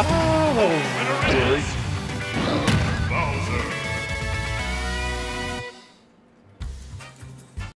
Oh.